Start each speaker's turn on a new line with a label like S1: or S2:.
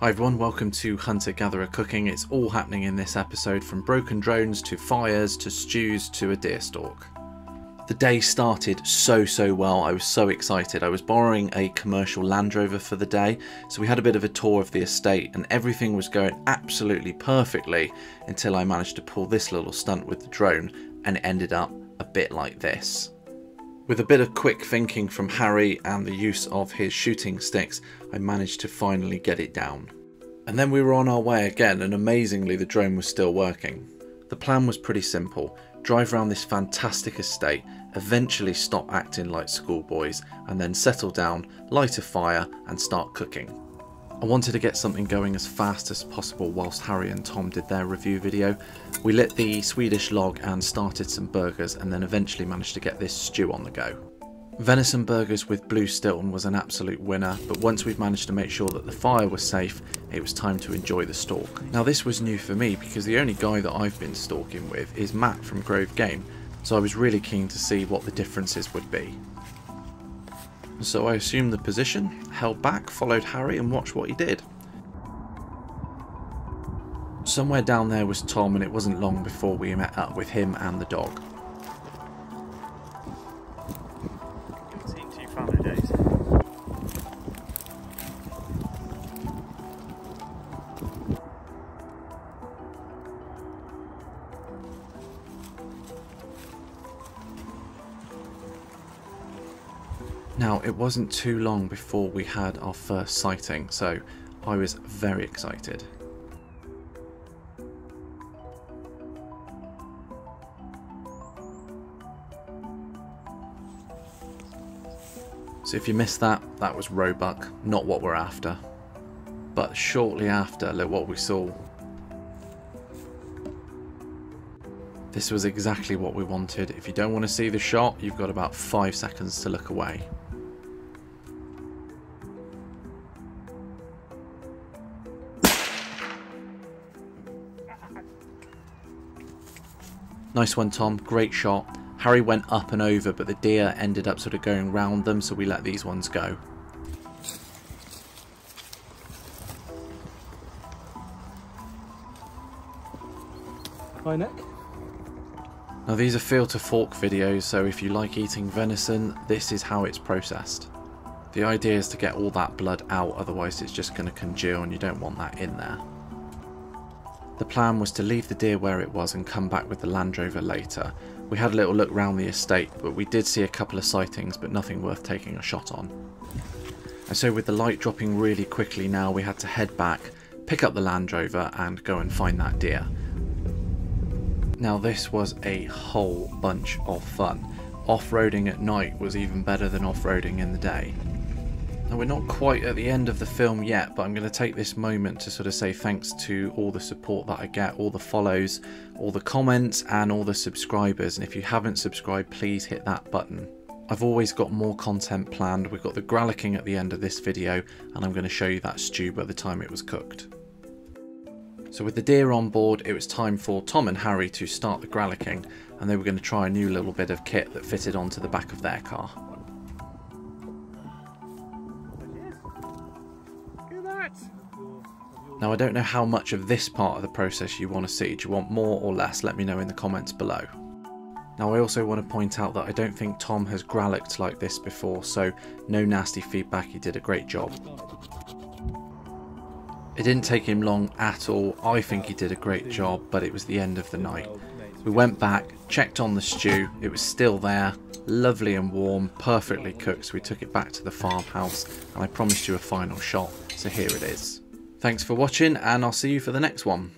S1: Hi everyone, welcome to Hunter Gatherer Cooking. It's all happening in this episode from broken drones to fires to stews to a deer stalk. The day started so so well, I was so excited. I was borrowing a commercial Land Rover for the day, so we had a bit of a tour of the estate and everything was going absolutely perfectly until I managed to pull this little stunt with the drone and it ended up a bit like this. With a bit of quick thinking from Harry and the use of his shooting sticks, I managed to finally get it down. And then we were on our way again and amazingly the drone was still working. The plan was pretty simple, drive around this fantastic estate, eventually stop acting like schoolboys and then settle down, light a fire and start cooking. I wanted to get something going as fast as possible whilst Harry and Tom did their review video. We lit the Swedish log and started some burgers and then eventually managed to get this stew on the go. Venison burgers with blue Stilton was an absolute winner, but once we'd managed to make sure that the fire was safe, it was time to enjoy the stalk. Now this was new for me because the only guy that I've been stalking with is Matt from Grove Game, so I was really keen to see what the differences would be. So I assumed the position, held back, followed Harry and watched what he did. Somewhere down there was Tom and it wasn't long before we met up with him and the dog. Now, it wasn't too long before we had our first sighting, so I was very excited. So if you missed that, that was Roebuck, not what we're after. But shortly after, look what we saw. This was exactly what we wanted. If you don't want to see the shot, you've got about five seconds to look away. Nice one, Tom. Great shot. Harry went up and over, but the deer ended up sort of going round them, so we let these ones go.
S2: Hi, Nick.
S1: Now these are field to fork videos, so if you like eating venison, this is how it's processed. The idea is to get all that blood out, otherwise it's just going to congeal and you don't want that in there. The plan was to leave the deer where it was and come back with the Land Rover later. We had a little look round the estate, but we did see a couple of sightings, but nothing worth taking a shot on. And so with the light dropping really quickly now, we had to head back, pick up the Land Rover and go and find that deer. Now this was a whole bunch of fun. Off-roading at night was even better than off-roading in the day. Now we're not quite at the end of the film yet, but I'm going to take this moment to sort of say thanks to all the support that I get, all the follows, all the comments and all the subscribers. And if you haven't subscribed, please hit that button. I've always got more content planned. We've got the gralloching at the end of this video and I'm going to show you that stew by the time it was cooked. So with the deer on board, it was time for Tom and Harry to start the gralloching and they were going to try a new little bit of kit that fitted onto the back of their car. Now I don't know how much of this part of the process you want to see. Do you want more or less? Let me know in the comments below. Now I also want to point out that I don't think Tom has grallocked like this before, so no nasty feedback, he did a great job. It didn't take him long at all, I think he did a great job, but it was the end of the night. We went back, checked on the stew, it was still there, lovely and warm, perfectly cooked, so we took it back to the farmhouse, and I promised you a final shot, so here it is. Thanks for watching and I'll see you for the next one.